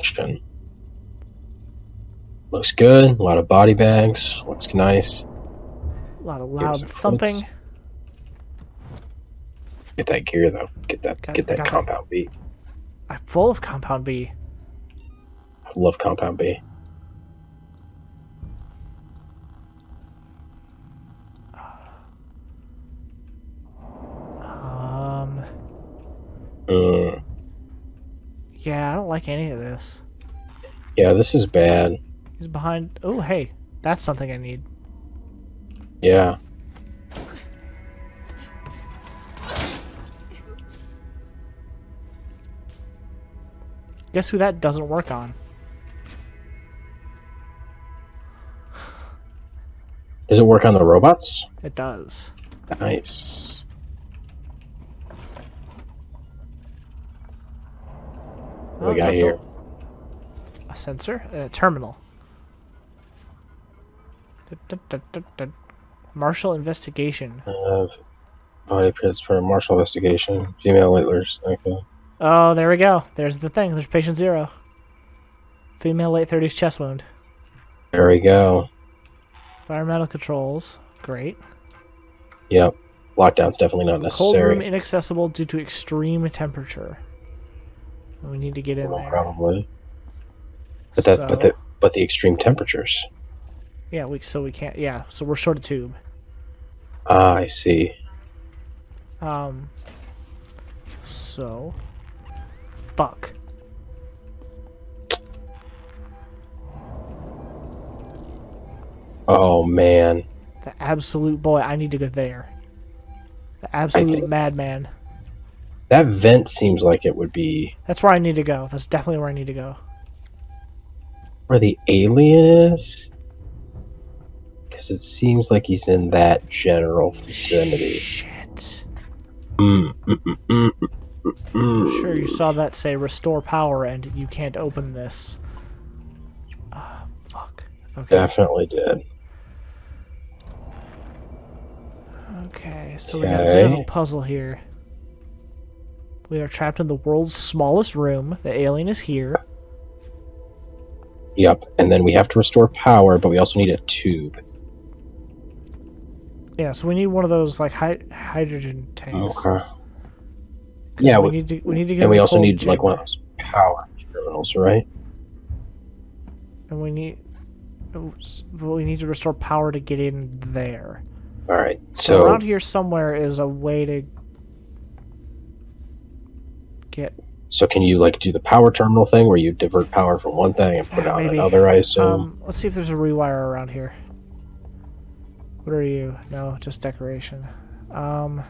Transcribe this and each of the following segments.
action. Looks good. A lot of body bags. Looks nice. A lot of loud thumping. Get that gear though. Get that. Got- get that compound B. I'm full of compound B. I love compound B. Um, Mm, yeah, I don't like any of this. yeah, this is bad. He's behind. Oh, hey, that's something I need. Yeah. Guess who that doesn't work on? Does it work on the robots? It does. Nice. What Oh, we got here? A sensor a terminal. Dun, dun, dun. Marshall investigation. Uh, body pits for marshal investigation. Female whittlers. Okay. Oh, there we go. There's the thing. There's patient zero. Female late 30s chest wound. There we go. Environmental controls. Great. Yep. Lockdown's definitely not necessary. Cold room inaccessible due to extreme temperature. We need to get in there. Probably. But that's but the but the extreme temperatures. Yeah, we so we can't. Yeah, so we're short of tube. Ah, I see. Um. So. Fuck. Oh man. The absolute boy. I need to go there. The absolute madman. That vent seems like it would be That's where I need to go. That's definitely where I need to go. where the alien is. Because it seems like he's in that general vicinity. Shit. Mm, mm, mm, mm, mm, mm, mm. Sure, you saw that say restore power and you can't open this. Ah, fuck. Okay. Definitely did. Okay, so we got a bit of a puzzle here. We are trapped in the world's smallest room. The alien is here. Yep. And then we have to restore power, but we also need a tube. Yeah, so we need one of those like hy- hydrogen tanks. Okay. Yeah, we we- need to we need to get And we also need like one of those power terminals, right? and we need oops, we need to restore power to get in there. All right. So, So around here somewhere is a way to get so can you like do the power terminal thing where you divert power from one thing and put it on another? I assume. um let's see if there's a rewire around here. What are you? No, just decoration. Um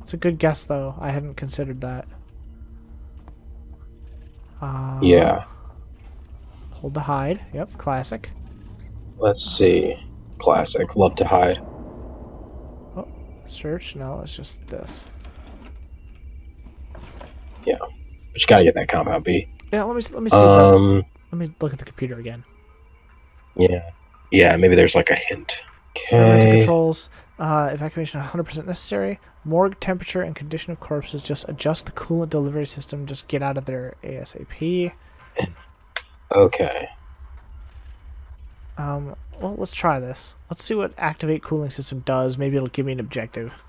It's a good guess though. I hadn't considered that. Um, yeah. Hold to hide. Yep, classic. Let's see. Classic. Love to hide. Oh, search. No, it's just this. Yeah, but you gotta get that compound B. Yeah, let me let me see. Um. Let me look at the computer again. Yeah. Yeah. Maybe there's like a hint. Okay. controls. Uh, evacuation 100% necessary. Morgue temperature and condition of corpses. Just adjust the coolant delivery system. Just get out of there ASAP. Okay. Um, well, let's try this. Let's see what activate cooling system does. Maybe it'll give me an objective.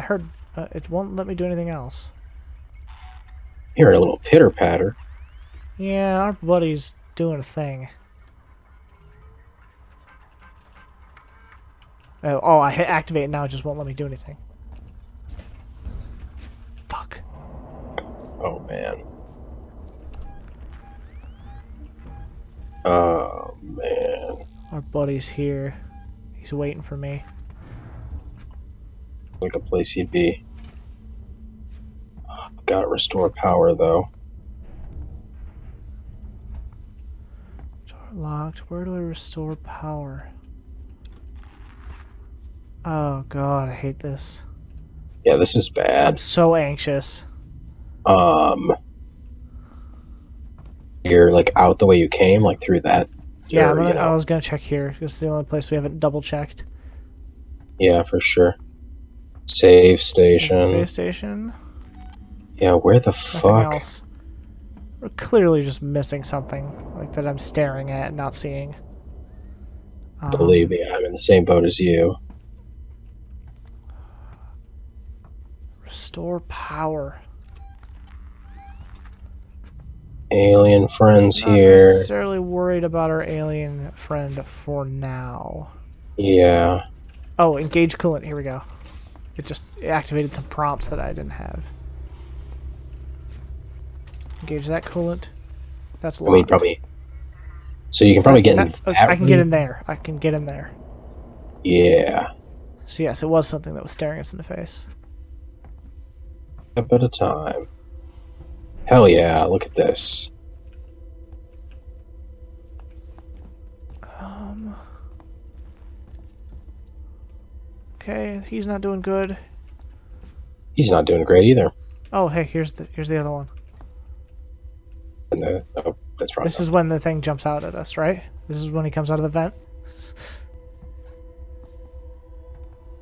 I heard uh, it won't let me do anything else. Here, a little pitter patter. Yeah, our buddy's doing a thing. Oh, oh, I hit activate now. It just won't let me do anything. Fuck. Oh man. Oh man. Our buddy's here. He's waiting for me. Like a place he'd be. Gotta restore power though. Door locked. Where do I restore power? Oh god, I hate this. Yeah, this is bad. I'm so anxious. Um. You're like out the way you came, like through that. Yeah, I'm gonna, you know. I was gonna check here. This is the only place we haven't double checked. Yeah, for sure. Save station. Safe station. Yeah, where the Nothing fuck? else. We're clearly just missing something like that I'm staring at and not seeing. Um, Believe me, I'm in the same boat as you. Restore power. Alien friends Not here. necessarily worried about our alien friend for now. Yeah. Oh, engage coolant. Here we go. It just activated some prompts that I didn't have. Engage that coolant. That's I mean, probably. So you can probably get in That- that. I can get in there. I can get in there. Yeah. So yes, it was something that was staring us in the face. Step at a time. Hell yeah! Look at this. Okay, he's not doing good. He's not doing great either. Oh, hey, here's the here's the other one. And the, oh, that's probably. This is when the thing jumps out at us, right? This is when he comes out of the vent.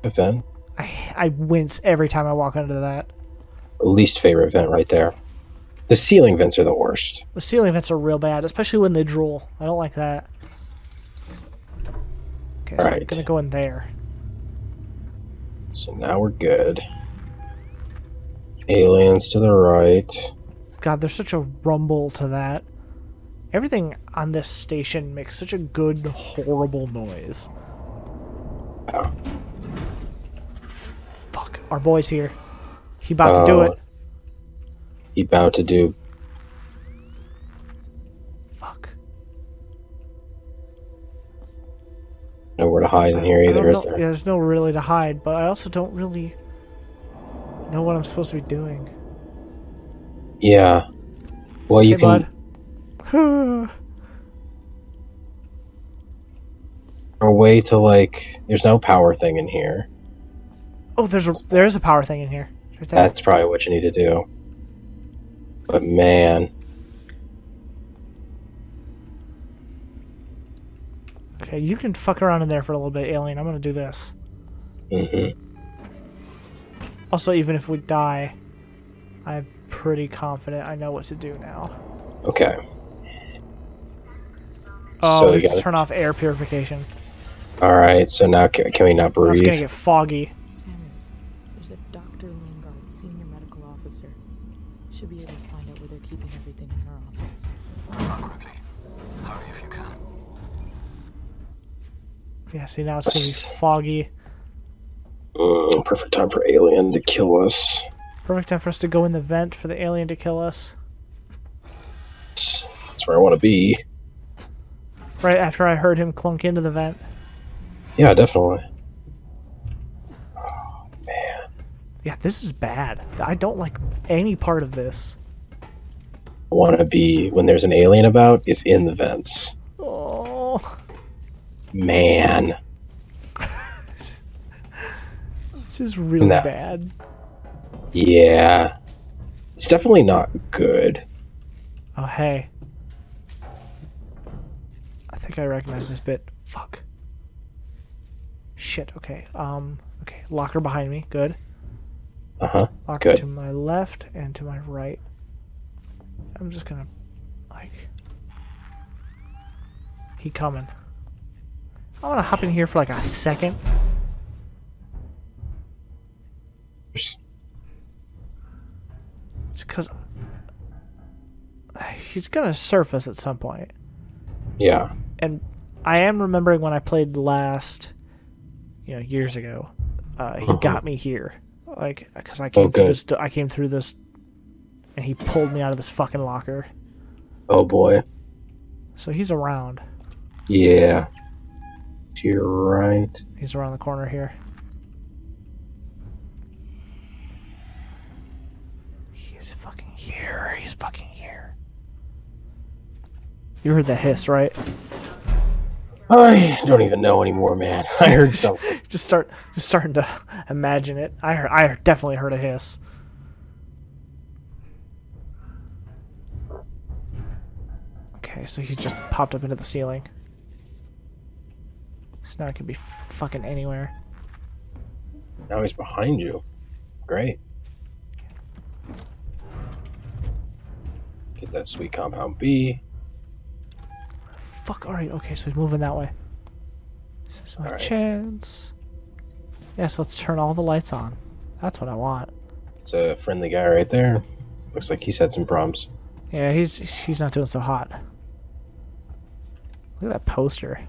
event. I I wince every time I walk under that. Least favorite vent right there. The ceiling vents are the worst. The ceiling vents are real bad, especially when they drool. I don't like that. Okay, so I'm gonna go in there. So now we're good. Aliens to the right. God, there's such a rumble to that. Everything on this station makes such a good, horrible noise. Oh. Fuck, our boy's here. He about to do Oh. it. He about to do. Nowhere to hide in here either, is know- there? Yeah, there's no really to hide, but I also don't really know what I'm supposed to be doing. Yeah. Well, you hey, can. bud. A way to like. There's no power thing in here. oh, there's a there is a power thing in here. That's probably what you need to do. But man, Okay, you can fuck around in there for a little bit, alien. I'm gonna do this. hmm Also, even if we die, I'm pretty confident I know what to do now. okay. Oh, So we have to gotta- turn off air purification. All right. So now can, can we not breathe? It's gonna get foggy. Yeah, see now it's gonna be foggy. Mm, perfect time for alien to kill us. Perfect time for us to go in the vent for the alien to kill us. That's where I want to be. Right after I heard him clunk into the vent. Yeah, definitely. Man. Yeah, this is bad. I don't like any part of this. I want to be when there's an alien about is in the vents. Oh, Man, this is really No. bad. yeah, it's definitely not good. Oh, hey. I think I recognize this bit. Fuck. Shit, okay. Um, okay. Locker behind me. Good. Uh huh. Locker Good. to my left and to my right. I'm just gonna, like... He coming. I wanna hop in here for like a second. Just because... He's gonna surface at some point. Yeah. and I am remembering when I played last, you know, years ago. Uh, he got me here, like, because I came through Uh-huh. good. this. I came through this, and he pulled me out of this fucking locker. Oh boy. So he's around. Yeah. To your right. He's around the corner here. He's fucking here. He's fucking here. You heard that hiss, right? I don't even know anymore, man. I heard something. just start just starting to imagine it. I heard, I definitely heard a hiss. Okay, so he just popped up into the ceiling. It could be fucking anywhere. Now he's behind you. Great. Get that sweet compound B. Fuck alright. Okay, so he's moving that way. This is my Alright. chance. Yes, let's turn all the lights on. That's what I want. It's a friendly guy right there. Looks like he's had some problems. Yeah, he's he's not doing so hot. Look at that poster.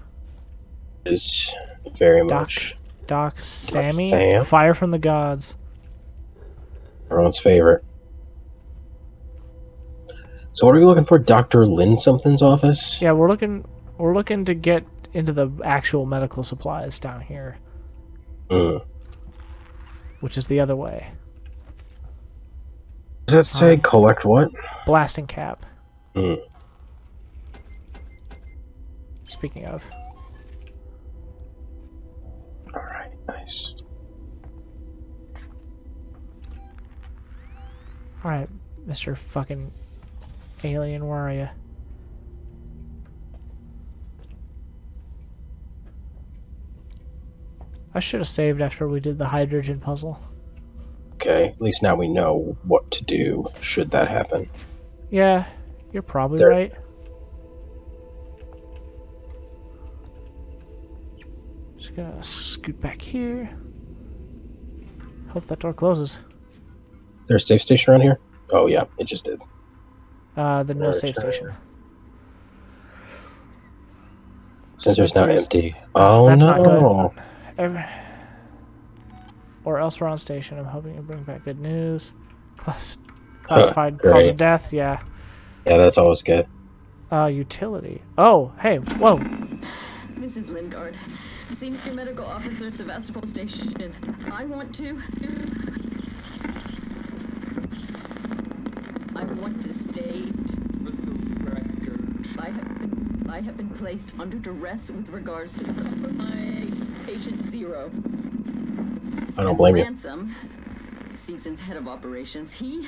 Is very Doc. much Doc Sammy, Sam. Fire from the Gods. everyone's favorite. So what are we looking for? Dr. Lynn something's office? Yeah, we're looking we're looking to get into the actual medical supplies down here, Mm. which is the other way. Does that say Um, collect what? Blasting cap. Mm. Speaking of. Nice. Alright, Mr. fucking alien, where are you? I should have saved after we did the hydrogen puzzle. Okay, at least now we know what to do should that happen. Yeah, you're probably There- right. Just gonna scoot back here. Hope that door closes. There's a safe station around here? Oh yeah, it just did. Uh, the no Or safe station. Sensor's now Spencer's- empty. Oh That's no. Every... Or else we're on station. I'm hoping to bring back good news. Class... Classified cause of death. Yeah. Yeah, that's always good. Uh, utility. Oh, hey, whoa. This is Lingard, Senior Medical Officer at Sevastopol Station. I want to. I want to state for the record. I have been, I have been placed under duress with regards to the compromised patient zero. I don't And blame you. Ransom, Seegson's head of operations, he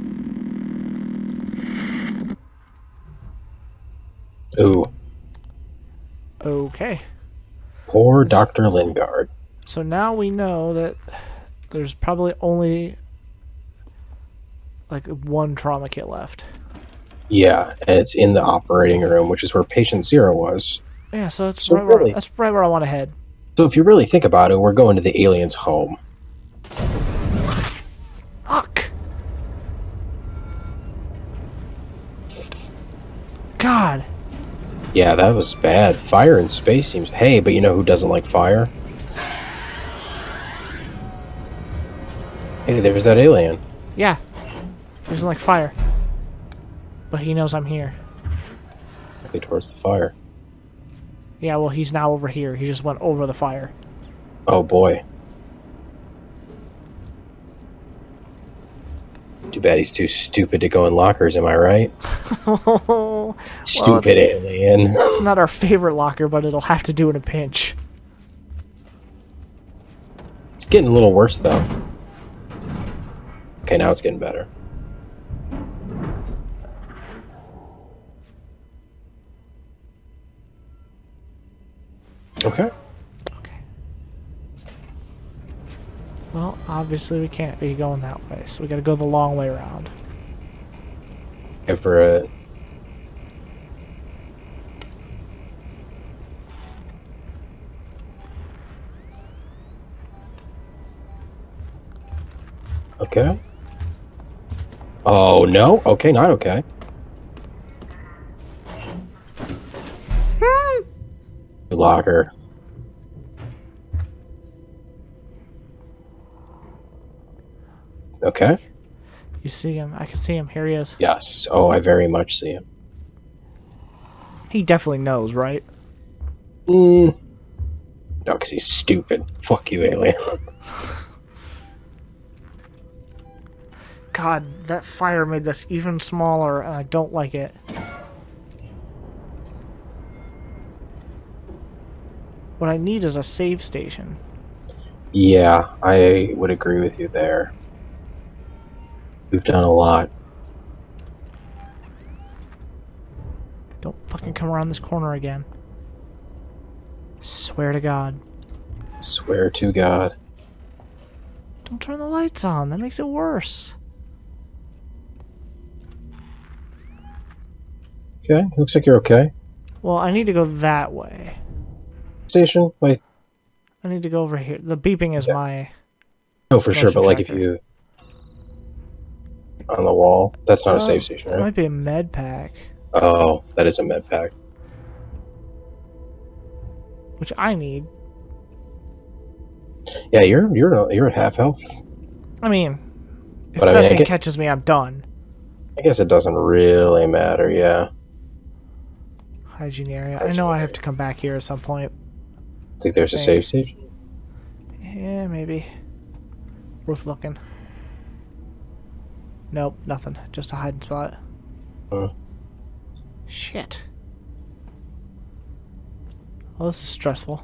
Ooh, Okay. poor Dr. Lingard. So now we know that there's probably only like one trauma kit left. Yeah, and it's in the operating room, which is where patient zero was. Yeah, so that's So right where, that's right where I want to head. So if you really think about it, we're going to the alien's home. Fuck. God. Yeah, that was bad. Fire in space seems. Hey, but you know who doesn't like fire? Hey, there's that alien. Yeah. He doesn't like fire. But he knows I'm here. Directly towards the fire. Yeah, well, he's now over here. He just went over the fire. Oh boy. Too bad he's too stupid to go in lockers, am I right? well, Stupid alien. it's not our favorite locker, but it'll have to do in a pinch. It's getting a little worse though. Okay, now it's getting better. Okay. Well, obviously we can't be going that way, so we gotta go the long way around. And for a Okay. Oh no. Okay, not okay. Hmm. Locker. Okay. You see him. I can see him. Here he is. Yes. Oh, I very much see him. He definitely knows, right? Mm. No, because he's stupid. Fuck you, alien. God, that fire made this even smaller, and I don't like it. What I need is a save station. Yeah, I would agree with you there. We've done a lot. Don't fucking come around this corner again. Swear to God. Swear to God. Don't turn the lights on. That makes it worse. Okay, looks like you're okay. Well, I need to go that way. Station? Wait. I need to go over here. The beeping is Yeah. my. Oh, for sure, but like if you. On the wall? That's not a safe save station, That might be a med pack, Oh, that is a med pack. which I need. Yeah, you're you're you're at half health. I mean, if But I mean, I guess- catches me, I'm done. I guess it doesn't really matter, yeah. Hygiene area. I Hygiene know I have to come back here at some point. Think there's a Think. save station? Yeah, maybe. Worth looking. Nope, nothing. Just a hiding spot. Huh. Shit. Well, this is stressful.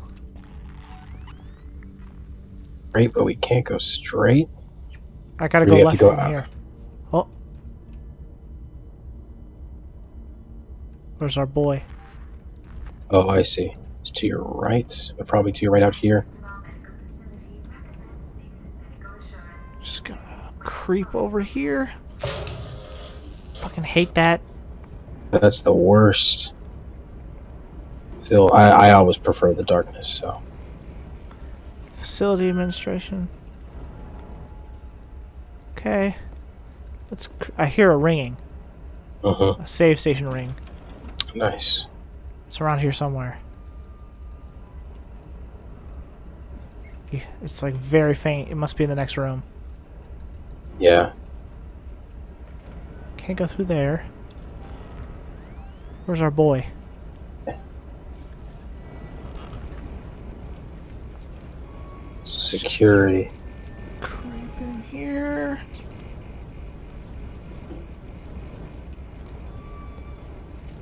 Right, but we can't go straight. I gotta go left go from out. here. Oh. Where's our boy? Oh, I see. It's to your right, but probably to your right out here. Just gonna creep over here. Fucking hate that. That's the worst. Still, I, I always prefer the darkness, so. Facility administration. Okay. Let's. cr- I hear a ringing. Uh-huh. A save station ring. Nice. It's around here somewhere. It's like very faint. It must be in the next room. Yeah. Can't go through there. Where's our boy? Security. Creep in here.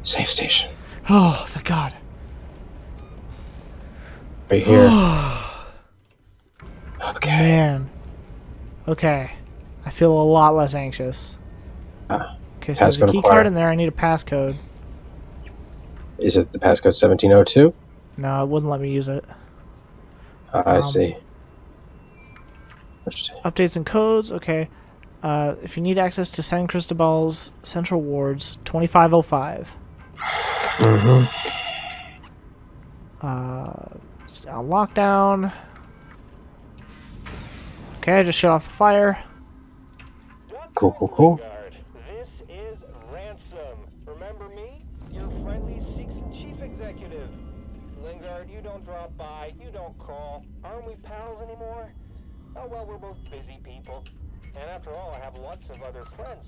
Safe station. Oh, thank God. Right here. okay. Man. Okay. I feel a lot less anxious. Ah, Okay, so there's a key card in there. I need a passcode. Is it the passcode 1702? No, it wouldn't let me use it. I Um, see. Updates and codes. Okay. Uh, if you need access to San Cristobal's Central Wards, 2505. Mm-hmm. Uh, uh, lockdown. Okay, I just shut off the fire. Cool, cool, cool. This is Ransom. Remember me? Your friendly Six Chief Executive. Lingard, you don't drop by, you don't call. Aren't we pals anymore? Oh well, we're both busy people. And after all, I have lots of other friends.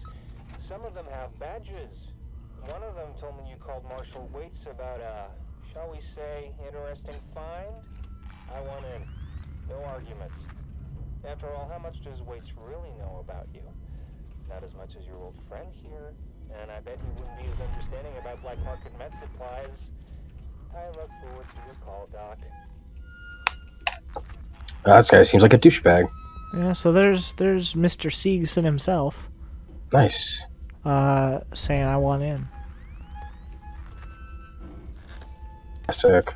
Some of them have badges. One of them told me you called Marshal Waits about a, shall we say, interesting find. I want in. No arguments. After all, how much does Waits really know about you? Not as much as your old friend here, and I bet he wouldn't be as understanding about black market med supplies. I look forward to your call, Doc. Ah, this guy seems like a douchebag. Yeah, so there's there's Mr. Seegson himself, Nice. uh, saying I want in. Sick.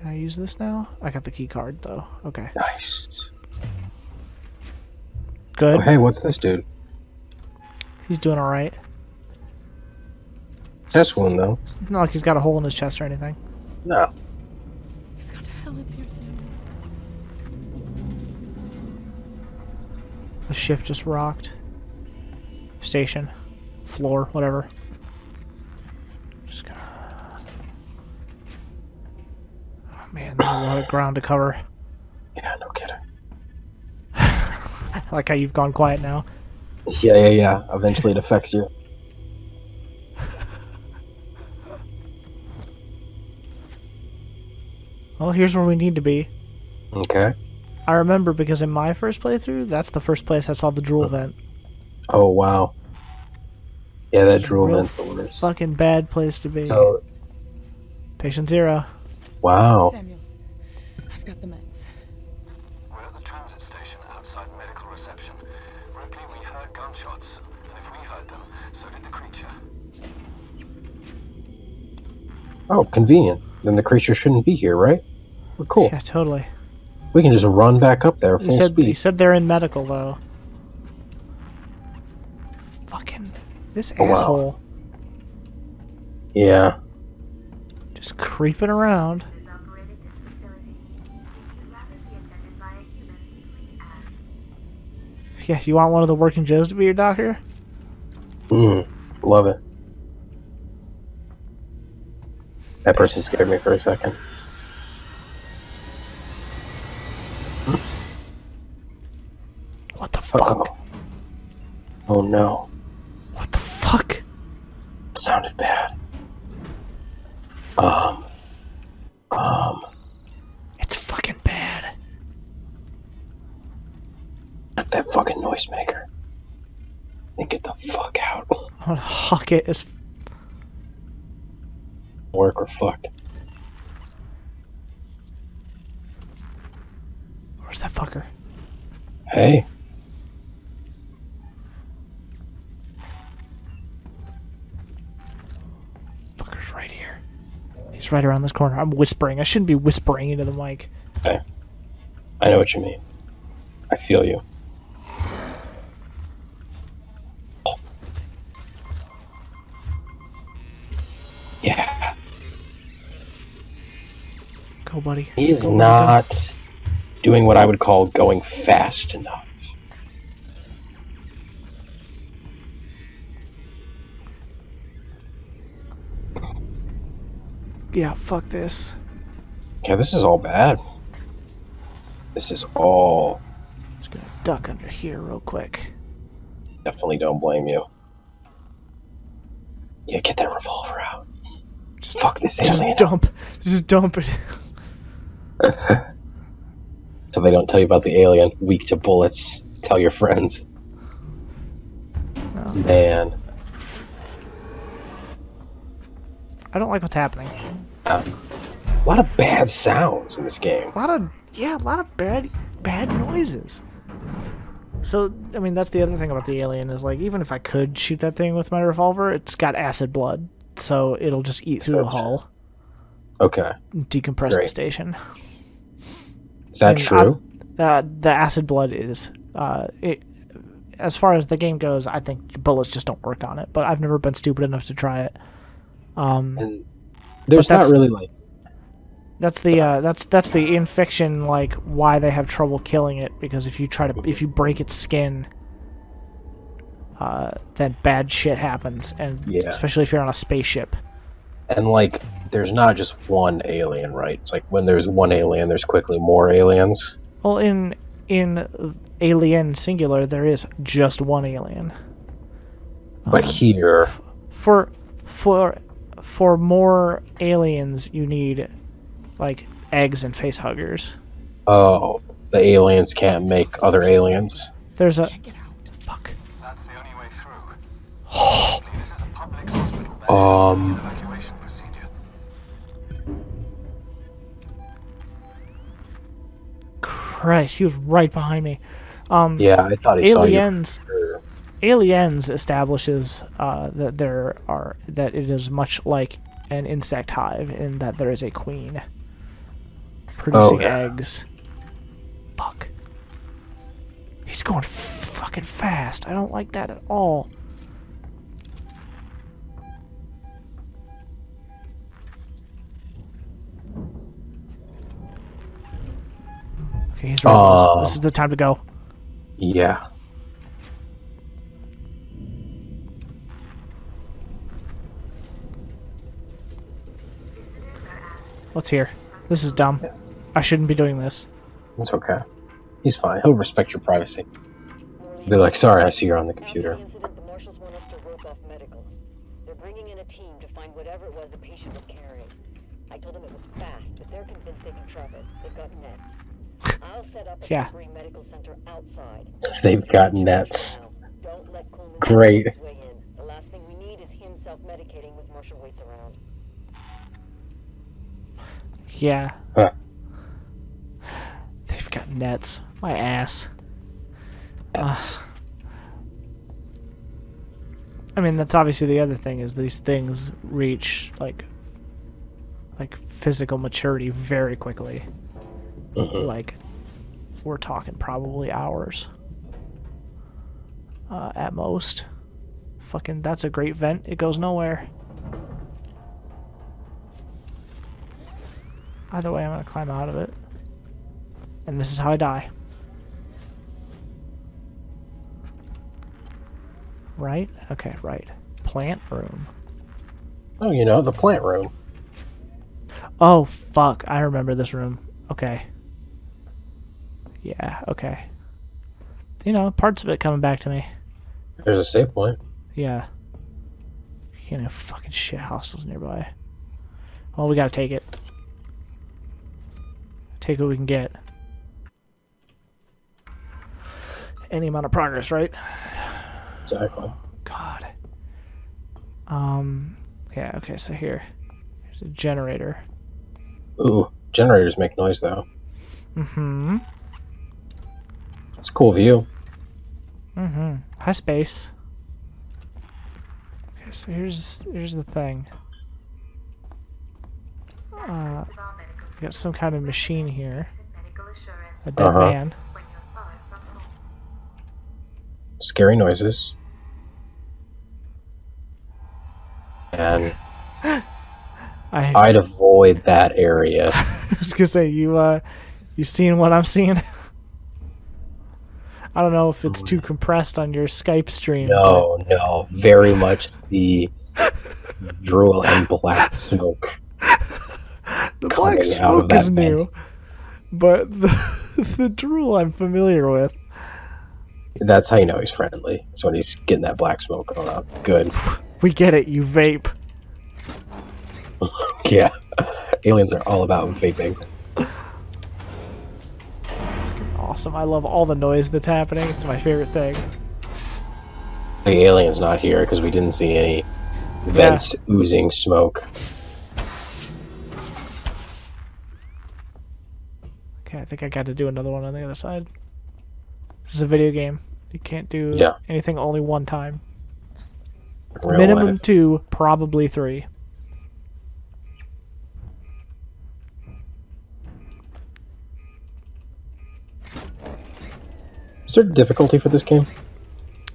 Can I use this now? I got the key card though. Okay, Nice. good. Oh, hey, what's this dude? He's doing all right. This one though. Not like he's got a hole in his chest or anything. No. He's got hell in here, Sanders. The ship just rocked. Station, floor, whatever. Just gonna. Oh man, there's a lot of ground to cover. Yeah, no kidding. I like how you've gone quiet now. Yeah, yeah, yeah. Eventually it affects you. Well, here's where we need to be. Okay. I remember because in my first playthrough, that's the first place I saw the drool vent. Oh, wow. Yeah, that drool vent's the worst. Fucking bad place to be. So, Patient zero. Wow. Samuels, I've got the meds. We're at the transit station outside medical reception. Ripley, we heard gunshots. And if we heard them, so did the creature. Oh, convenient. Then the creature shouldn't be here, right? We're cool. Yeah, totally. We can just run back up there full You said speed. you said they're in medical though. Fucking this Oh, wow. asshole Yeah. Just creeping around. is operating this facility. The lab is be attended by a human. Please ask. Yeah, you want one of the working Joes to be your doctor? Mm, love it. That person scared me for a second. What the fuck? Uh-oh. Oh no. What the fuck? Sounded bad. Um. Um. It's fucking bad. That fucking noisemaker. Then get the fuck out. I'm gonna huck it as Work or fucked. where's that fucker? Hey. Fucker's right here. Right around this corner. I'm whispering. I shouldn't be whispering into the mic. I know what you mean. I feel you. Yeah. Go, buddy. He's Go, buddy, not doing what I would call going fast enough. Yeah, fuck this. Yeah, this is all bad. This is all. Just gonna duck under here real quick. Definitely don't blame you. Yeah, get that revolver out. Just, Fuck this just alien. dump. Just dump it. So they don't tell you about the alien. Weak to bullets. Tell your friends. No. Man. I don't like what's happening. A lot of bad sounds in this game. A lot of yeah, a lot of bad bad noises. So I mean that's the other thing about the alien is like even if I could shoot that thing with my revolver, it's got acid blood, so it'll just eat through the hull, Okay. decompress the station. Is that And true? Uh, the acid blood is uh, it. As far as the game goes, I think bullets just don't work on it. But I've never been stupid enough to try it. Um, and there's not that's- really like. That's the uh, that's that's the in fiction like why they have trouble killing it because if you try to if you break its skin, uh, then bad shit happens and Yeah. especially if you're on a spaceship. And like, there's not just one alien, right? It's like when there's one alien, there's quickly more aliens. Well, in in Alien Singular, there is just one alien. But here, For for for more aliens, you need like eggs and face huggers. oh, the aliens can't make other aliens. There's a Can't get out. fuck. That's the only way through. Ripley, this is a public hospital. Um. evacuation procedure. Christ, he was right behind me. Um, Yeah, I thought he Aliens. saw you. Aliens establishes uh, that there are that it is much like an insect hive in that there is a queen producing Oh, yeah. eggs. Fuck. He's going f- fucking fast. I don't like that at all. Okay, he's ready. Uh. this is the time to go. Yeah. Let's hear. This is dumb. I shouldn't be doing this. It's okay. He's fine. He'll respect your privacy. Be like, sorry, I see you're on the computer. Incident, the marshals want us to rope off medical. They're bringing in a team to find whatever it was the patient was carrying. I told them it was fast, but they're convinced they can trap it. They've got nets. I'll set up a Yeah. medical center outside. They've got nets. Now, don't let Coleman Great. weigh in. The last thing we need waits around. Yeah. Huh. They've got nets. My ass. Yes. I mean, that's obviously the other thing is these things reach like like physical maturity very quickly. Mhm. Like we're talking probably hours uh, at most. Fucking, that's a great vent. It goes nowhere. Either way, I'm gonna climb out of it, and this is how I die. Right? Okay, right. Plant room. Oh, you know, the plant room. Oh, fuck. I remember this room. Okay. Yeah, okay. You know, parts of it coming back to me. There's a save point. Yeah. You know, fucking shit houses nearby. Well, we gotta take it. Take what we can get. Any amount of progress, right? Exactly. God. Um, yeah, okay, so here. Here's a generator. Ooh, generators make noise though. Mm-hmm. It's a cool view. Mm-hmm. High space. Okay, so here's here's the thing. Uh, Of our medical we got some kind of machine here. A dead man. far from home. Scary noises. And I, I'd avoid that area. I was gonna say you uh you seeing what I'm seeing? I don't know if it's too compressed on your Skype stream. No, no, very much the drool and black smoke. The black smoke is new. vent. But the the drool I'm familiar with. That's how you know he's friendly. It's when he's getting that black smoke going up. Good. We get it, you vape. Yeah. Aliens are all about vaping. Awesome. I love all the noise that's happening. It's my favorite thing. The alien's not here because we didn't see any vents oozing smoke. Okay, I think I got to do another one on the other side. This is a video game. You can't do Yeah. anything only one time. real Minimum life. two, probably three. Is there difficulty for this game?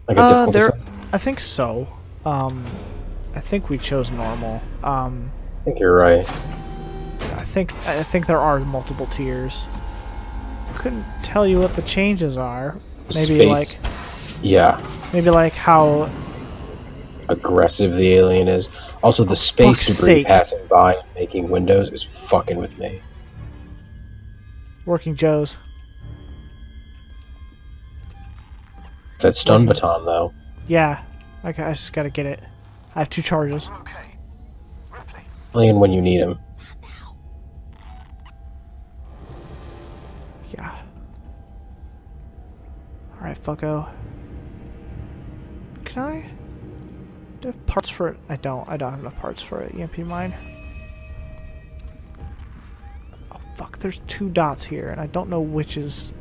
Like a Uh, there, set? I think so. Um, I think we chose normal. Um, I think you're right. I think I think there are multiple tiers. Couldn't tell you what the changes are. Maybe Space. like Yeah, maybe like how aggressive the alien is. Also, the oh, space fuck's debris sake. passing by and making windows is fucking with me. working Joes. That stun baton, though. Yeah, I, I just gotta get it. I have two charges. Okay? Ripley, Alien when you need him. Yeah. Alright, fucko. Can I? Do I have parts for it? I don't. I don't have enough parts for it. EMP mine. Oh, fuck. There's two dots here, and I don't know which is.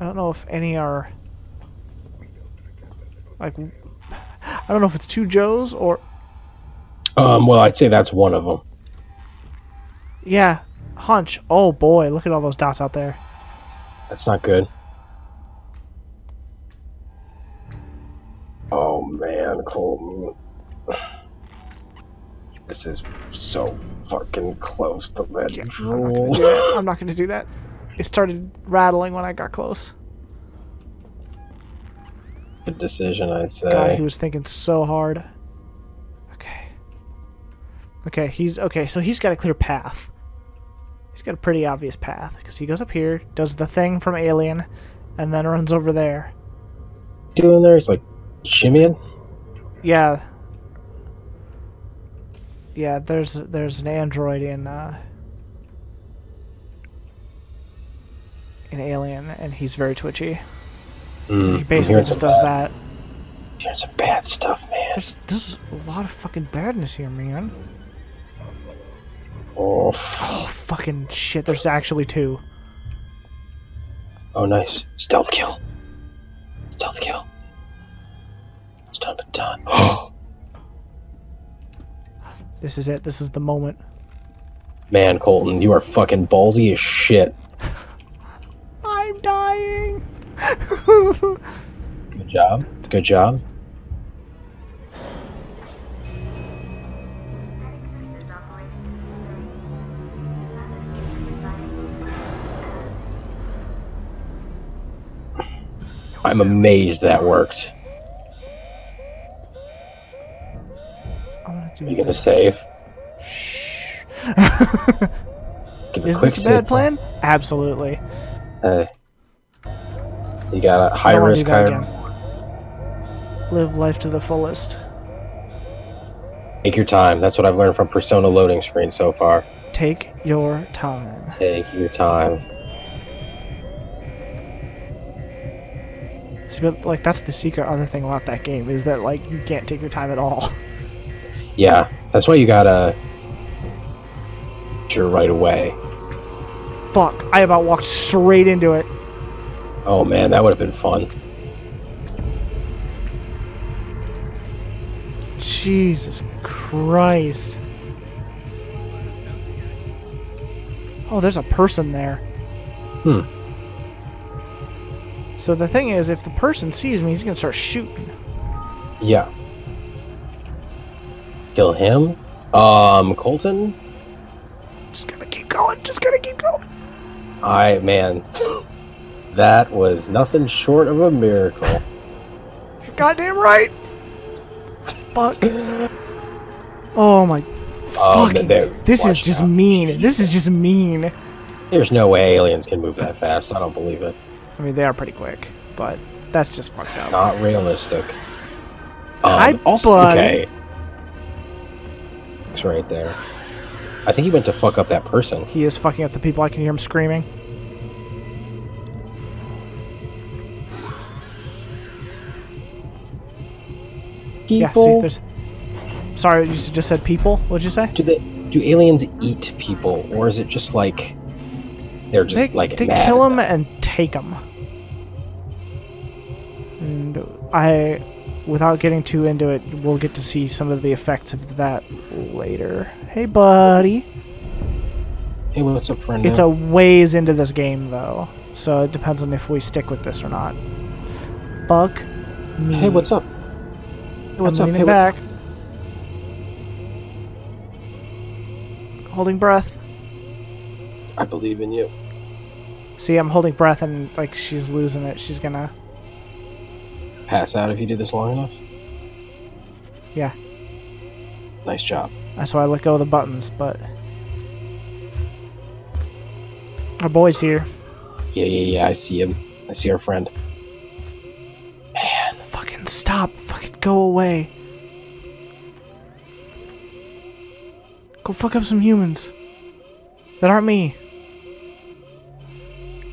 I don't know if any are. Like. I don't know if it's two Joes or. Um, well, I'd say that's one of them. Yeah. Hunch. Oh boy, look at all those dots out there. That's not good. This is so fucking close to that Yeah, I'm not drool. gonna do that. I'm not gonna do that. It started rattling when I got close. Good decision, I'd say. God, he was thinking so hard. Okay. Okay, he's okay. So he's got a clear path. He's got a pretty obvious path because he goes up here, does the thing from Alien, and then runs over there. doing there? He's like shimmying. Yeah. Yeah, there's there's an android in uh, in Alien, and he's very twitchy. Mm, He basically just does that. Here's some bad stuff, man. There's there's a lot of fucking badness here, man. Oh, Oh fucking shit! There's actually two. oh, nice. Stealth kill. Stealth kill. It's done This is it. This is the moment. man, Colton, you are fucking ballsy as shit. I'm dying. Good job. Good job. Medic nurses operating this facility. I'm amazed that worked. I want to do You gonna save? A Is this a bad save. plan? Absolutely. Hey. You got a high Don't risk, high again. Live life to the fullest. Take your time. That's what I've learned from Persona loading screen so far. Take your time. Take your time. See, but like that's the secret other thing about that game is that like you can't take your time at all. Yeah, that's why you gotta. Sure, right away. Fuck! I about walked straight into it. Oh man, that would have been fun. Jesus Christ! Oh, there's a person there. Hmm. So the thing is, if the person sees me, he's gonna start shooting. Yeah. Kill him. Um, Colton. Just gotta keep going. Just gotta keep going. I man, that was nothing short of a miracle. You're goddamn right. Fuck. Oh my. Oh, Fucking. this is just out. mean. This is just mean. There's no way aliens can move that fast. I don't believe it. I mean, they are pretty quick, but that's just fucked up. Not realistic. Hi, Um, also, okay. Right there. I think he went to fuck up that person. He is fucking up the people. I can hear him screaming. Yeah, see, People. there's. Sorry, you just said people. What'd you say? do they do aliens eat people, or is it just like they're just They, like they kill them them? and take them. And I, without getting too into it, we'll get to see some of the effects of that later. Hey, buddy. Hey, what's up, friend? It's a ways into this game, though, so it depends on if we stick with this or not. Fuck me. Hey, what's up? Hey, what's I'm up? Hey, back. Holding breath. I believe in you. See, I'm holding breath, and like she's losing it. She's gonna. Pass out if you do this long enough. Yeah, Nice job. that's why I let go of the buttons. But our boy's here. Yeah, yeah, yeah. I see him. I see our friend. Man, Fucking stop. Fucking go away. Go fuck up some humans that aren't me.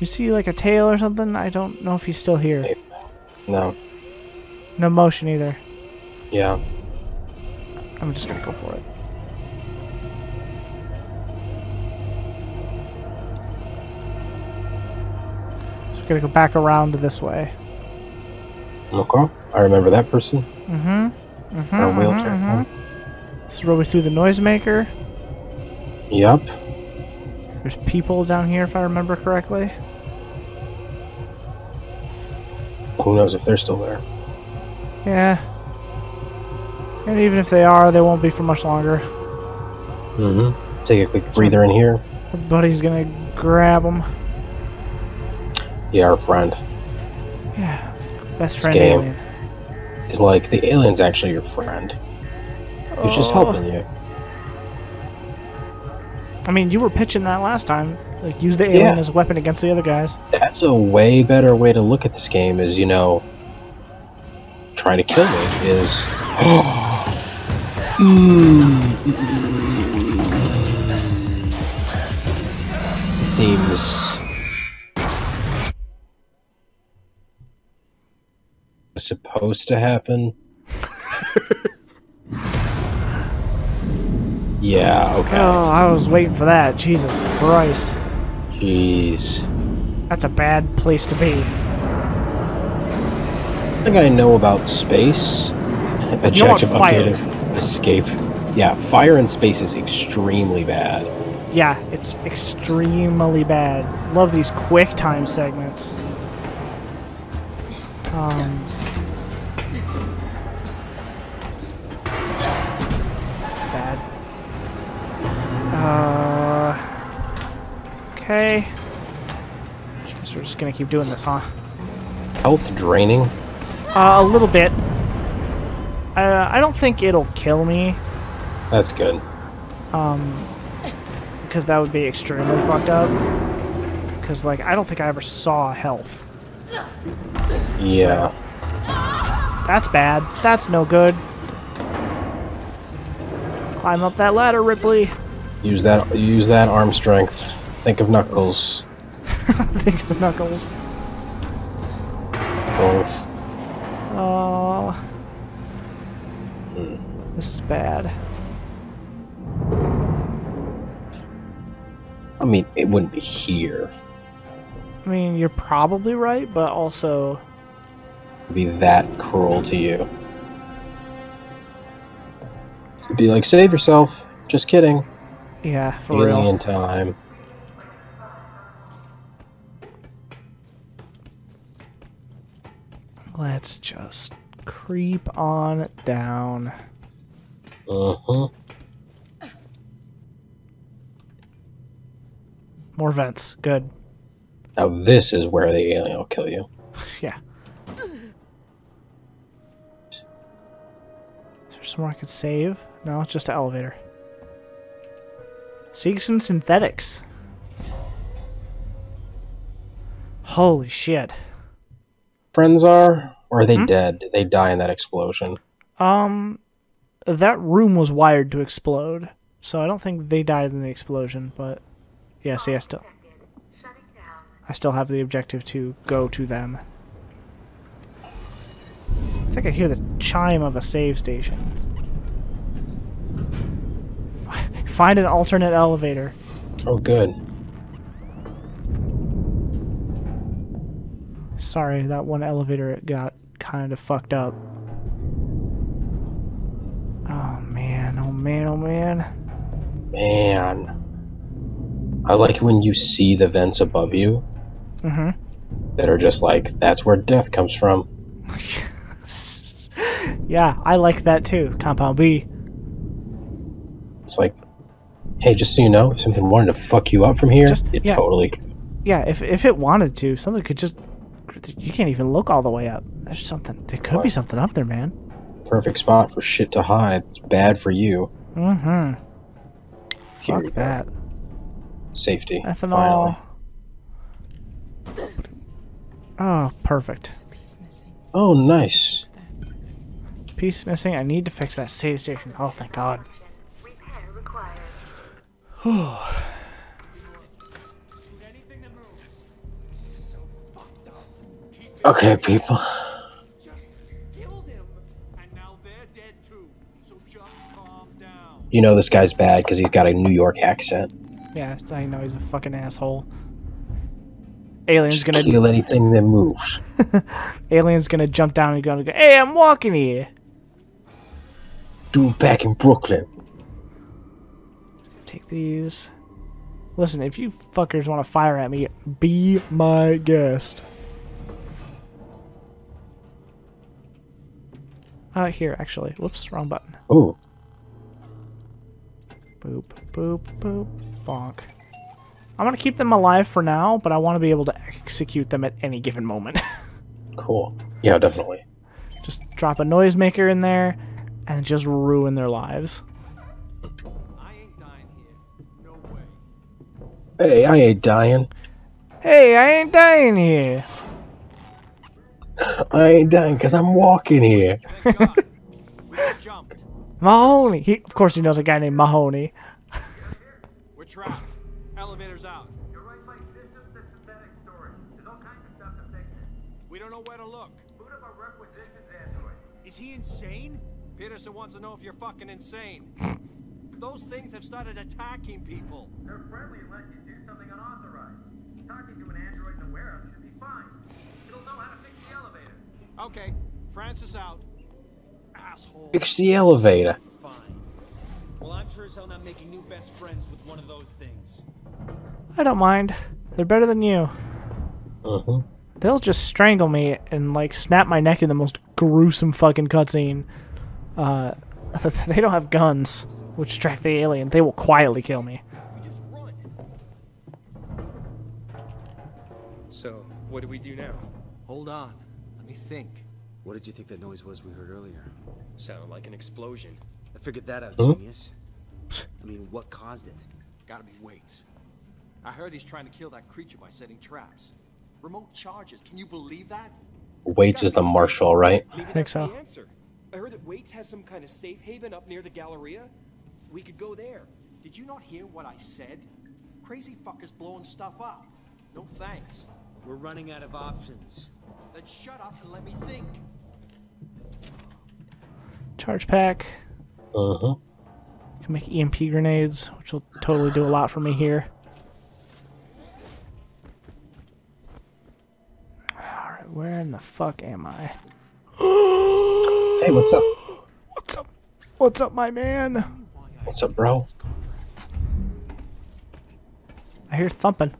You see like a tail or something? I don't know if he's still here. no. No motion either. Yeah. I'm just gonna go for it. So we're gonna go back around this way. Okay. I remember that person. Mm-hmm. Mm-hmm. Our wheelchair. mhm. This is where we threw the noisemaker. Yep. There's people down here if I remember correctly. Who knows if they're still there? Yeah. And even if they are, they won't be for much longer. Mm-hmm. Take a quick breather in here. Our buddy's gonna grab him. Yeah, our friend. Yeah. Best This friend game. alien. He's like, the alien's actually your friend. He's just Oh. helping you. I mean, you were pitching that last time. Like, use the alien Yeah. as a weapon against the other guys. That's a way better way to look at this game is, you know, trying to kill me is. Seems. supposed to happen. Yeah, okay. Oh, I was waiting for that. Jesus Christ. Jeez. That's a bad place to be. I think I know about space. Objective fire. updated. Escape. Yeah, fire in space is extremely bad. Yeah, it's extremely bad. Love these quick time segments. Um, it's bad. Uh, okay. Guess we're just gonna keep doing this, huh? Health draining. Uh, a little bit. Uh, I don't think it'll kill me. That's good. Um, because that would be extremely fucked up. Because, like, I don't think I ever saw health. Yeah. That's bad. That's no good. Climb up that ladder, Ripley. Use that use that arm strength. Think of Knuckles. Think of Knuckles. Knuckles. This is bad. I mean, it wouldn't be here. I mean, you're probably right, but also, be that cruel to you. It'd be like, save yourself. Just kidding. yeah, for real. Alien time. Let's just creep on down. Uh-huh. More vents. Good. Now this is where the alien will kill you. Yeah. Is there somewhere I could save? No, just an elevator. Seegson Synthetics. Holy shit. Friends are? Or are they Hmm? dead? Did they die in that explosion? Um, that room was wired to explode, so I don't think they died in the explosion. But yeah, see, I still, I still have the objective to go to them. I think I hear the chime of a save station. Find an alternate elevator. Oh, good. Sorry, that one elevator got kind of fucked up. Oh man, oh man, man. I like when you see the vents above you Mm-hmm. that are just like, that's where death comes from. Yeah, I like that too. Compound B. It's like, hey, just so you know, if something wanted to fuck you up from here, Just- it yeah. totally. Yeah, if if it wanted to, something could just. You can't even look all the way up. There's something. There could be something up there, man. Perfect spot for shit to hide. It's bad for you. Mm-hmm. Fuck you go. that. Safety. Ethanol. Finally. Oh, perfect. There's a piece missing. Oh, nice. Piece missing. I need to fix that save station. Oh, thank God. Repair required. Okay, people. You know this guy's bad because he's got a New York accent. Yeah, I know he's a fucking asshole. Alien's Just gonna kill anything that moves. alien's gonna jump down and gonna go. Hey, I'm walking here. Dude, back in Brooklyn. Take these. Listen, if you fuckers want to fire at me, be my guest. Uh, here, actually. Whoops, wrong button. Ooh, Boop, boop, boop, bonk. I'm gonna keep them alive for now, but I want to be able to execute them at any given moment. cool. Yeah, definitely. just drop a noisemaker in there, and just ruin their lives. I ain't dying here. No way. Hey, I ain't dying. Hey, I ain't dying here. I ain't dying because I'm walking here. Mahoney. He, of course, he knows a guy named Mahoney. We're trapped. Elevator's out. You're right, Mike. This is the synthetic story. There's all kinds of stuff to fix it. We don't know where to look. Boot up a requisitions android. Is he insane? Peterson wants to know if you're fucking insane. Those things have started attacking people. They're friendly unless you do something unauthorized. Talking to an android in the warehouse should be fine. It'll know how to fix the elevator. Okay, Francis out. Asshole. Fix the elevator. Fine. Well, I'm sure as hell not making new best friends with one of those things. I don't mind. They're better than you. Uh-huh. They'll just strangle me and like snap my neck in the most gruesome fucking cutscene. Uh, they don't have guns, which track the alien. They will quietly kill me. We just run. So, what do we do now? Hold on. Let me think. What did you think that noise was we heard earlier? Sounded like an explosion. I figured that out, Huh? genius. I mean, what caused it? Gotta be Waits. I heard he's trying to kill that creature by setting traps. Remote charges. Can you believe that? Waits is the marshal, right? Maybe think so. answer. I heard that Waits has some kind of safe haven up near the Galleria. We could go there. Did you not hear what I said? Crazy fuckers blowing stuff up. No thanks. We're running out of options. Then shut up and let me think. Charge pack. Uh-huh. Can make EMP grenades, which will totally do a lot for me here. Alright, where in the fuck am I? Hey, what's up? What's up? What's up, my man? What's up, bro? I hear thumping.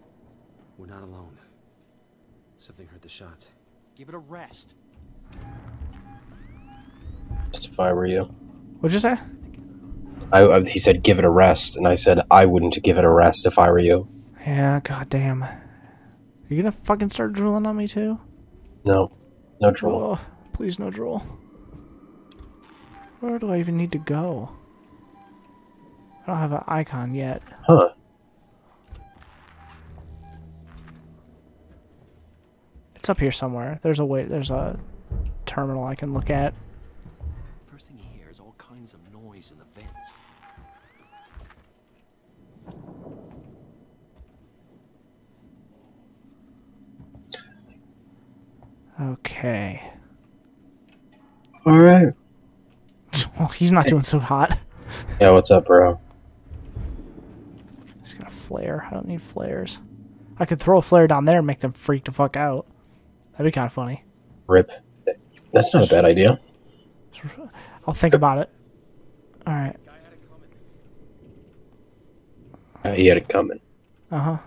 We're not alone. Something heard the shots. Give it a rest. If I were you. What'd you say? I, I, he said, give it a rest. And I said, I wouldn't give it a rest if I were you. Yeah, goddamn. Are you gonna fucking start drooling on me too? No. No trouble. Oh, please no drool. Where do I even need to go? I don't have an icon yet. Huh. It's up here somewhere. There's a way. There's a terminal I can look at. First thing you hear is all kinds of noise in the vents. Okay. Alright. Well, he's not doing so hot. Yeah, what's up, bro? He's gonna flare. I don't need flares. I could throw a flare down there and make them freak the fuck out. That'd be kind of funny. Rip. That's not a bad idea. I'll think about it. All right. Uh, he had it coming. Uh huh.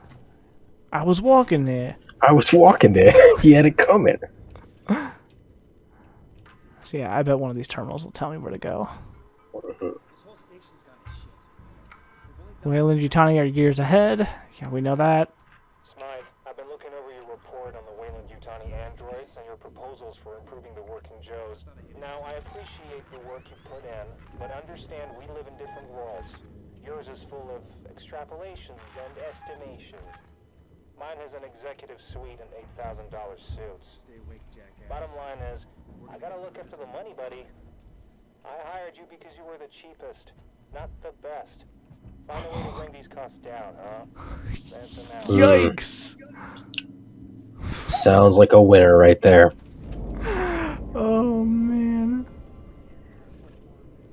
I was walking there. I was walking there. he had it coming. So yeah, I bet one of these terminals will tell me where to go. Weyland Yutani are years ahead. Yeah, we know that. Smythe, I've been looking over your report on the Weyland Yutani androids and your proposals for improving the working Joes. Now, I appreciate the work you put in, but understand we live in different worlds. Yours is full of extrapolations and estimations. Mine has an executive suite and $8,000 suits. Bottom line is, I gotta look after the money, buddy. I hired you because you were the cheapest, not the best. Find a way to bring these costs down, huh? That's an out. Yikes! Sounds like a winner right there. Oh man.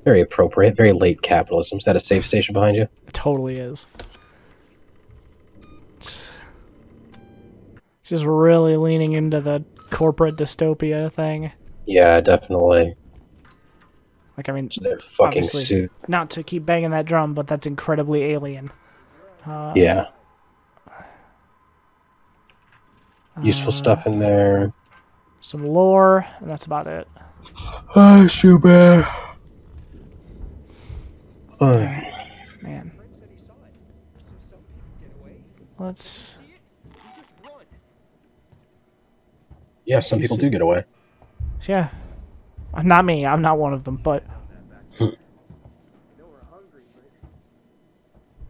Very appropriate. Very late capitalism. Is that a safe station behind you? It totally is. It's just really leaning into the corporate dystopia thing. Yeah, definitely. Like, I mean, Their fucking suit. not to keep banging that drum, but that's incredibly alien. Uh, Yeah. Useful stuff in there. Some lore, and that's about it. Oh, super. Oh, Man. Let's. yeah, some people do get away. Yeah. Not me. I'm not one of them, but.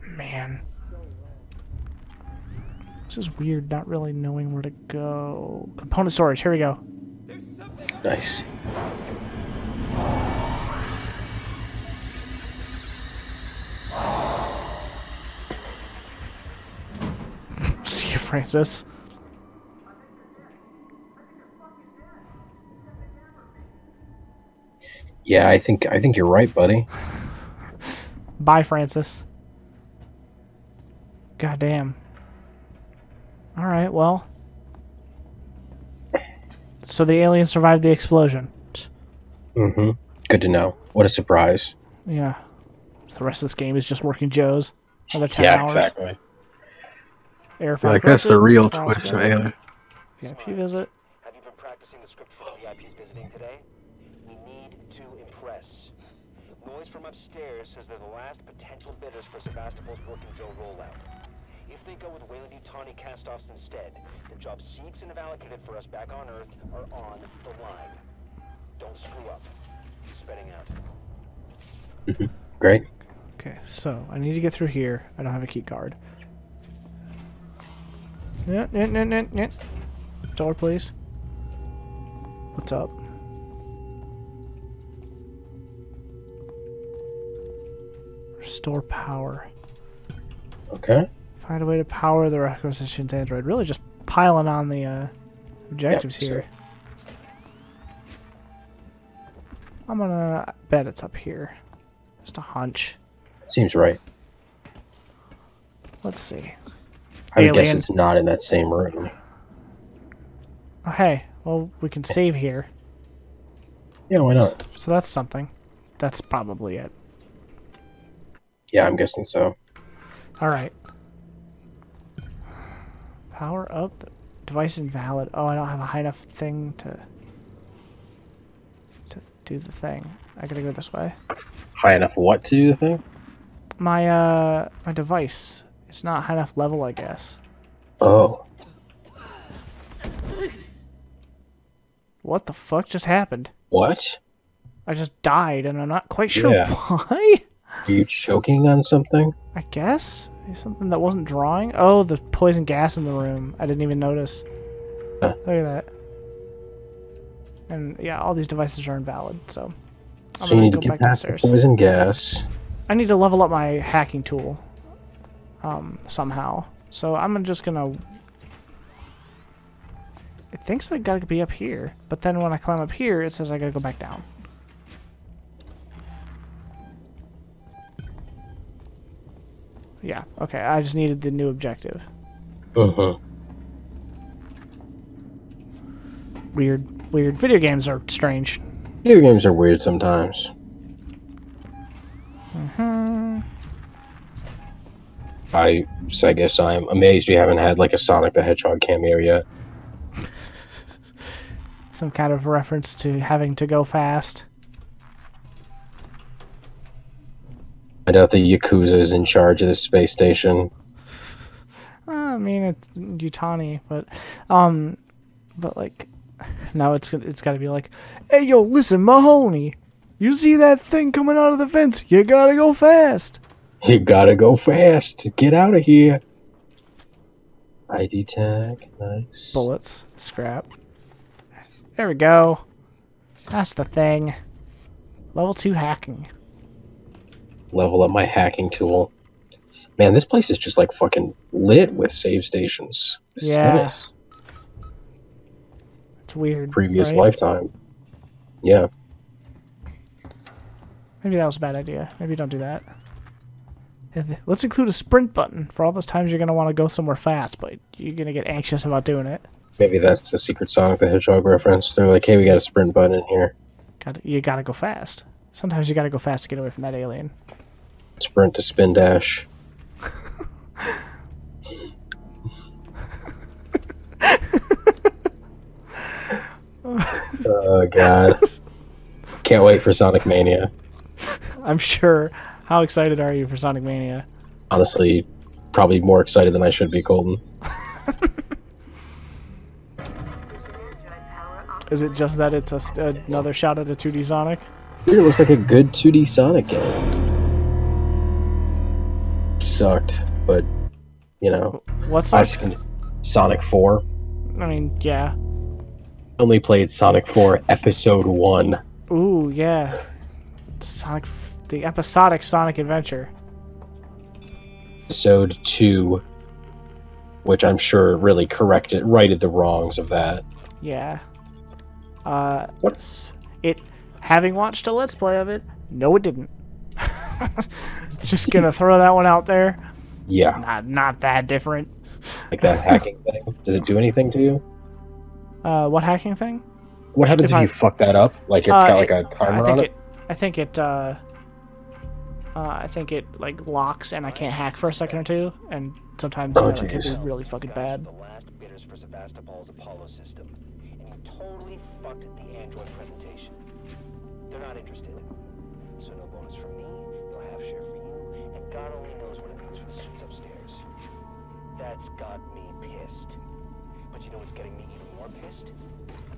Man. This is weird, not really knowing where to go. Component storage, here we go. Nice. See you, Francis. Yeah, I think I think you're right, buddy. Bye, Francis. God damn. All right, well. So the alien survived the explosion. Mm-hmm. Good to know. What a surprise. Yeah. The rest of this game is just working Joes. Another 10 yeah, hours. exactly. Air Like that's the real twist of failed. Alien. VIP visit. Have you been practicing the script for the VIPs visiting today? We need to impress. Noise from upstairs says they're the last potential bidders for Sevastopol's Working Joe rollout. If they go with Weyland Yutani castoffs instead, the jobs Seegson have allocated for us back on Earth are on the line. Don't screw up. Spetting out. Great. Okay, so I need to get through here. I don't have a key card. Yeah, yeah, yeah, yeah, yeah. Door, please. What's up? Restore power. Okay. Find a way to power the requisitions android. Really just piling on the uh, objectives Yep, so- here. I'm gonna bet it's up here. Just a hunch. Seems right. Let's see. I would guess it's not in that same room. Oh, hey. Well, we can save here. Yeah, why not? So that's something. That's probably it. Yeah, I'm guessing so. All right. Power up. The device invalid. Oh, I don't have a high enough thing to to do the thing. I gotta go this way. High enough what to do the thing? My uh, my device. It's not high enough level, I guess. Oh. What the fuck just happened? What? I just died, and I'm not quite sure Yeah. why. Are you choking on something? I guess something that wasn't drawing. Oh, the poison gas in the room. I didn't even notice. Huh. Look at that. And yeah, all these devices are invalid. So. I'm so you need to get past upstairs. the poison gas. I need to level up my hacking tool. Um, somehow. So I'm just gonna. It thinks I gotta be up here, but then when I climb up here, it says I gotta go back down. Yeah, okay, I just needed the new objective. Mm-hmm. Weird, weird. Video games are strange. Video games are weird sometimes. hmm I, I guess I'm amazed you haven't had like a Sonic the Hedgehog cameo yet. Some kind of reference to having to go fast. I doubt the Yakuza is in charge of the space station. I mean, it's Yutani, but, um, but like, now it's it's got to be like, hey yo, listen, Mahoney, you see that thing coming out of the fence? You gotta go fast. You gotta go fast. Get out of here. ID tag. Nice. Bullets, scrap. There we go. That's the thing. Level two hacking. Level up my hacking tool. Man, this place is just like fucking lit with save stations. This is Yeah. nice. It's weird. Previous right? lifetime. Yeah. Maybe that was a bad idea. Maybe don't do that. Let's include a sprint button for all those times you're gonna want to go somewhere fast, but you're gonna get anxious about doing it. Maybe that's the secret Sonic the Hedgehog reference. They're like, hey, we got a sprint button in here. Got you gotta go fast. Sometimes you gotta go fast to get away from that alien. Sprint to spin dash. oh god. Can't wait for Sonic Mania. I'm sure. How excited are you for Sonic Mania? Honestly, probably more excited than I should be, Colton. Is it just that it's a, st- another shot at a 2D Sonic? Dude, it looks like a good 2D Sonic game. Sucked, but you know. What's I sucked? can- Sonic 4. I mean, yeah. Only played Sonic 4 Episode 1. Ooh, yeah. Sonic, f- the episodic Sonic Adventure. Episode 2, which I'm sure really corrected, righted the wrongs of that. Yeah. Uh, s- it Having watched a Let's Play of it, no, it didn't. Just gonna throw that one out there. Yeah, Not not that different. like that hacking thing. Does it do anything to you? Uh, what hacking thing? What happens If if, I- you fuck that up? Like it's Uh, got like it- a timer I think on it. I think it. Uh, uh, I think it like locks, and I can't hack for a second or two, and sometimes Oh, you know, it can be really fucking bad. The last bidders for Sevastopol's Apollo system, and you totally fucked the android presentation. They're not interested. God only knows what it means for the suits upstairs. That's got me pissed. But you know what's getting me even more pissed?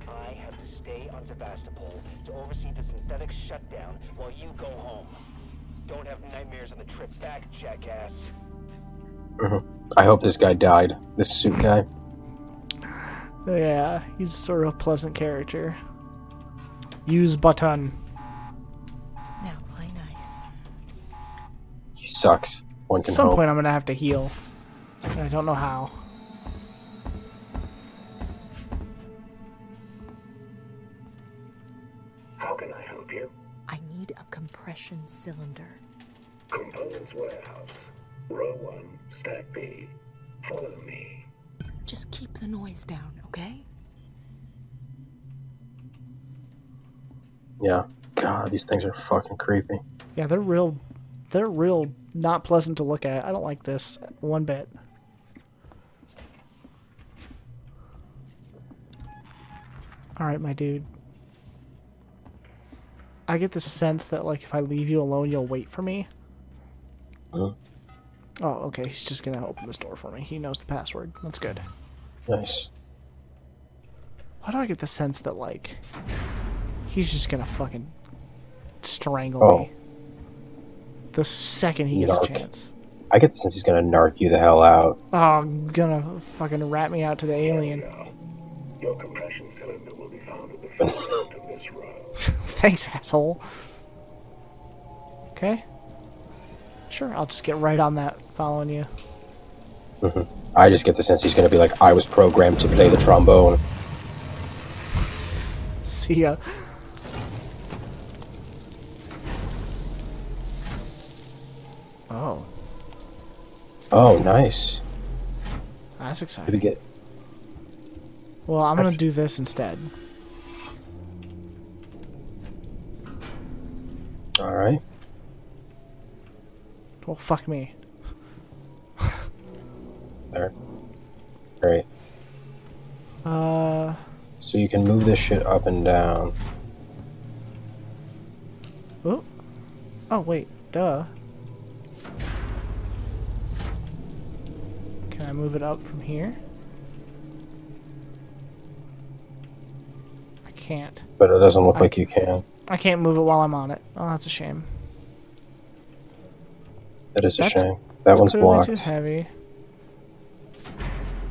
I have to stay on Sevastopol to oversee the synthetic shutdown while you go home. Don't have nightmares on the trip back, jackass. I hope this guy died. This suit guy. Yeah, he's sort of a pleasant character. Use button. Sucks. One At some hope. point, I'm gonna have to heal. I don't know how. How can I help you? I need a compression cylinder. Components warehouse. Row 1, stack B. Follow me. Just keep the noise down, okay? Yeah. God, these things are fucking creepy. Yeah, they're real. They're real not pleasant to look at. I don't like this one bit. All right, my dude. I get the sense that like if I leave you alone, you'll wait for me. Huh? Oh, okay. He's just gonna open this door for me. He knows the password. That's good. Nice. Why do I get the sense that like he's just gonna fucking strangle Oh. me the second he gets a chance? I get the sense he's gonna narc you the hell out. Oh, gonna fucking rat me out to the alien. Your compression cylinder will be found at the far end of this row. Thanks, asshole. Okay. Sure, I'll just get right on that following you. Mhm. I just get the sense he's gonna be like, I was programmed to play the trombone. See ya. Oh, Oh, nice. that's Did we exciting. get? Well, I'm gonna do this instead. All right. Well, fuck me. There. Great. Uh, So you can move this shit up and down. oh, oh wait, duh. Can I move it up from here? I can't. But it doesn't look like you can. I can't move it while I'm on it. Oh, that's a shame. That is a That's- shame. That one's blocked. too heavy.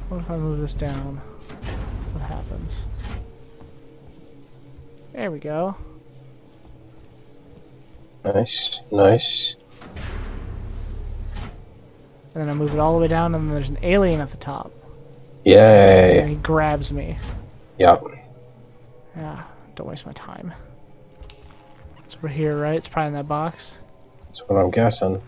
What if I move this down? What happens? There we go. Nice, nice. And then I move it all the way down, and then there's an alien at the top. Yay. And he grabs me. Yep. Yeah, don't waste my time. So we're here, right? It's probably in that box. That's what I'm guessing.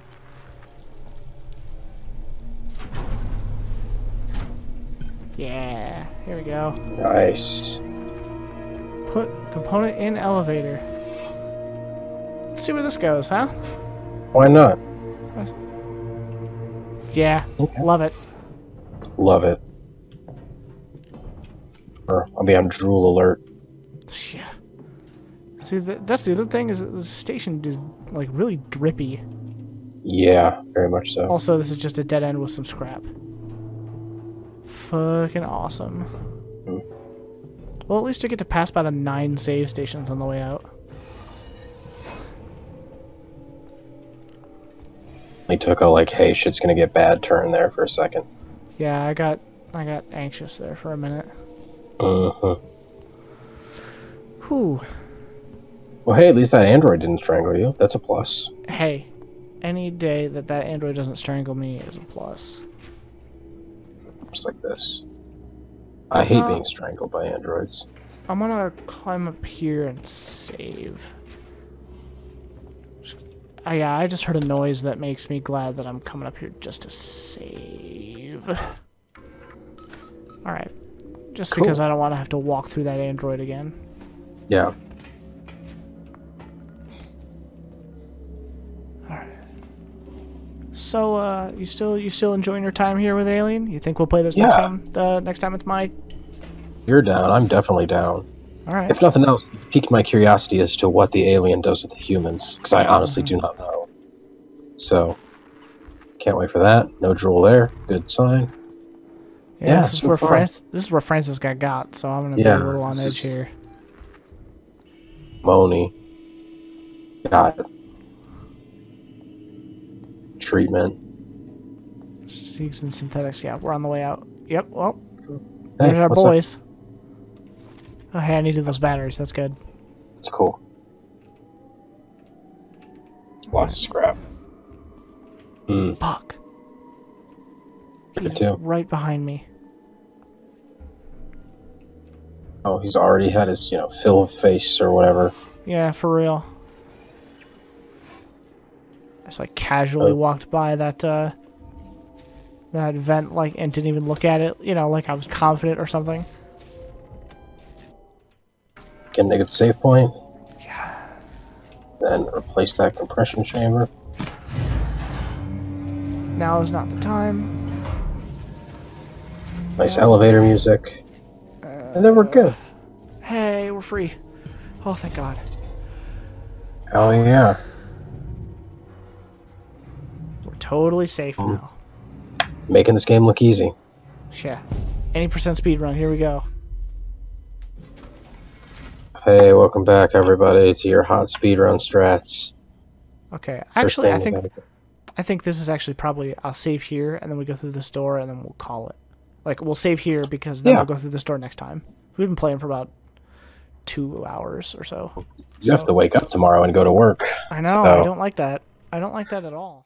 Yeah, here we go. Nice. Put component in elevator. Let's see where this goes, huh? Why not? Yeah, love it. Love it. Or I'll be on drool alert. Yeah. See, th that's the other thing is the station is like really drippy. Yeah, very much so. Also, this is just a dead end with some scrap. Fucking awesome. Mm-hmm. Well, at least I get to pass by the nine save stations on the way out. Took a like, hey, shit's gonna get bad turn there for a second. Yeah, I got I got anxious there for a minute. Uh-huh. Whew. Well, hey, at least that android didn't strangle you. That's a plus. Hey, any day that that android doesn't strangle me is a plus. Just like this. I hate Uh, being strangled by androids. I'm gonna climb up here and save. Uh, yeah, I just heard a noise that makes me glad that I'm coming up here just to save. Alright. Just because I don't want to have to walk through that android again. Yeah. Alright. So, uh, you still you still enjoying your time here with Alien? You think we'll play this next Yeah. time? The next time it's my. You're down. I'm definitely down. All right. If nothing else, it piqued my curiosity as to what the alien does with the humans, because I honestly do mm-hmm. not know. So, can't wait for that. No drool there. Good sign. Yeah, Yeah, this is so where far. France. This is where Francis got got. So I'm gonna Yeah, be a little on edge here. Moni. Got it. Treatment. Seegson synthetics. Yeah, we're on the way out. Yep. Well, Hey, there's our boys. up? Boys. Oh, hey, I needed those batteries. That's good. That's cool. Lots of scrap. Hmm. Fuck. Good too. Right behind me. Oh, he's already had his, you know, fill of face or whatever. Yeah, for real. I just like casually Oh. walked by that uh that vent like and didn't even look at it, you know, like I was confident or something. Getting a good save point. Yeah. Then replace that compression chamber. Now is not the time. Nice elevator music. And then we're good. Hey, we're free. Oh, thank God. Oh yeah. We're totally safe Mm. now. Making this game look easy. Yeah. Any percent speed run. Here we go. Hey, welcome back everybody to your hot speedrun strats. Okay. Actually, I think I think this is actually probably I'll save here and then we go through this door and then we'll call it. Like we'll save here because then Yeah. we'll go through this door next time. We've been playing for about two hours or so. You have to wake up tomorrow and go to work. I know. I don't like that. I don't like that at all.